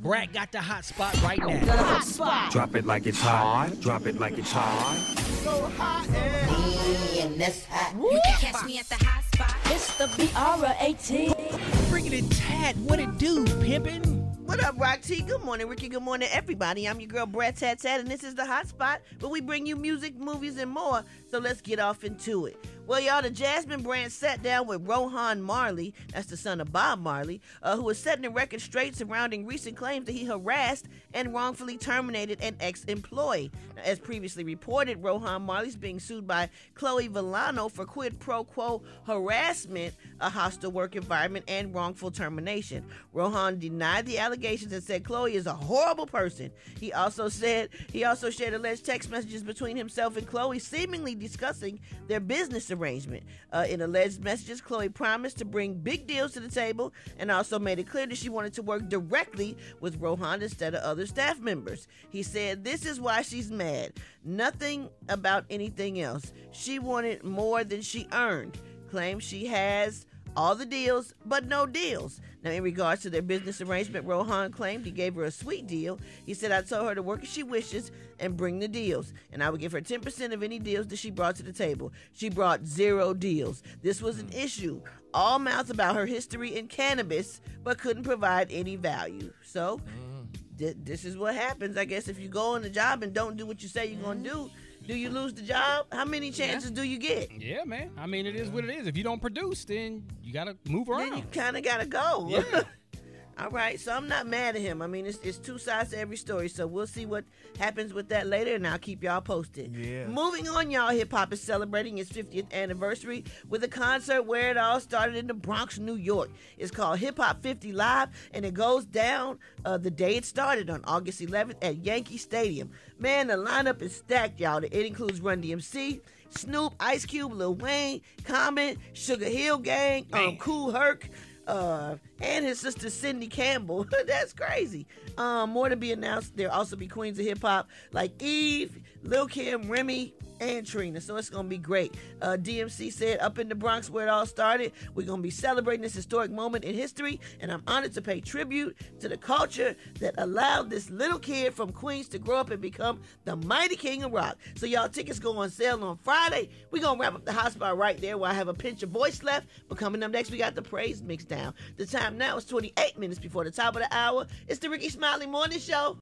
Brat got the hot spot right now. The hot spot. Drop it like it's hot. Drop it like it's hot. So hot and Me and this hot. You can catch me at the hot spot. it's the B-R-A-T. Bringing it Tat, what it do, pimpin'? What up, Rock T? Good morning, Rickey. Good morning, everybody. I'm your girl, Brat Tat Tat, and this is the Hot Spot, where we bring you music, movies, and more. So let's get off into it. Well, y'all, the Jasmine brand sat down with Rohan Marley, that's the son of Bob Marley, uh, who was setting the record straight surrounding recent claims that he harassed and wrongfully terminated an ex-employee. As previously reported, Rohan Marley's being sued by Chloe Villano for quid pro quo harassment, a hostile work environment, and wrongful termination. Rohan denied the allegations and said Chloe is a horrible person. He also said he also shared alleged text messages between himself and Chloe, seemingly discussing their business arrangement. Uh, in alleged messages, Chloe promised to bring big deals to the table and also made it clear that she wanted to work directly with Rohan instead of other staff members. He said, This is why she's mad. Nothing about anything else. She wanted more than she earned. Claims she has all the deals, but no deals. Now, in regards to their business arrangement, Rohan claimed he gave her a sweet deal. He said, I told her to work as she wishes and bring the deals, and I would give her 10% of any deals that she brought to the table. She brought zero deals. This was an issue. All mouth about her history in cannabis, but couldn't provide any value. So, mm-hmm. th- this is what happens, I guess, if you go on the job and don't do what you say you're going to mm-hmm. do. Do you lose the job? How many chances do you get? Yeah, man. I mean, it is what it is. If you don't produce, then you gotta move around. then you kind of gotta go. Yeah. All right, so I'm not mad at him. I mean, it's, it's two sides to every story, so we'll see what happens with that later, and I'll keep y'all posted. Yeah. Moving on, y'all, hip hop is celebrating its 50th anniversary with a concert where it all started in the Bronx, New York. It's called Hip Hop 50 Live, and it goes down uh, the day it started on August 11th at Yankee Stadium. Man, the lineup is stacked, y'all. It includes Run DMC. Snoop, Ice Cube, Lil Wayne, Common, Sugar Hill Gang, um, Man. Kool Herc, uh, and his sister Cindy Campbell. That's crazy. Um, more to be announced. There'll also be queens of hip hop like Eve, Lil Kim, Remy, and Trina. So it's gonna be great. Uh, DMC said, "Up in the Bronx, where it all started, we're gonna be celebrating this historic moment in history, and I'm honored to pay tribute to the culture that allowed this little kid from Queens to grow up and become the mighty king of rock." So y'all, tickets go on sale on Friday. We're gonna wrap up the hot spot right there, where I have a pinch of voice left. But coming up next, we got the praise mix down. The time now is 28 minutes before the top of the hour. It's the Rickey Smiley Morning Show.